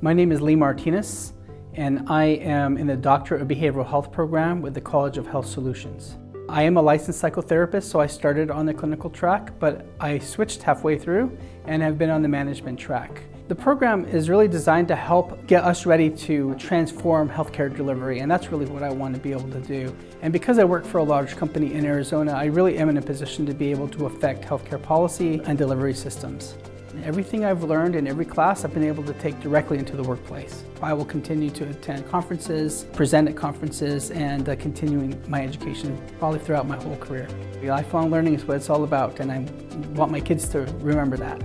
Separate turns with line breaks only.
My name is Lee Martinez, and I am in the Doctorate of Behavioral Health program with the College of Health Solutions. I am a licensed psychotherapist, so I started on the clinical track, but I switched halfway through and have been on the management track. The program is really designed to help get us ready to transform healthcare delivery, and that's really what I want to be able to do. And because I work for a large company in Arizona, I really am in a position to be able to affect healthcare policy and delivery systems. Everything I've learned in every class I've been able to take directly into the workplace. I will continue to attend conferences, present at conferences, and uh, continuing my education probably throughout my whole career. Lifelong learning is what it's all about, and I want my kids to remember that.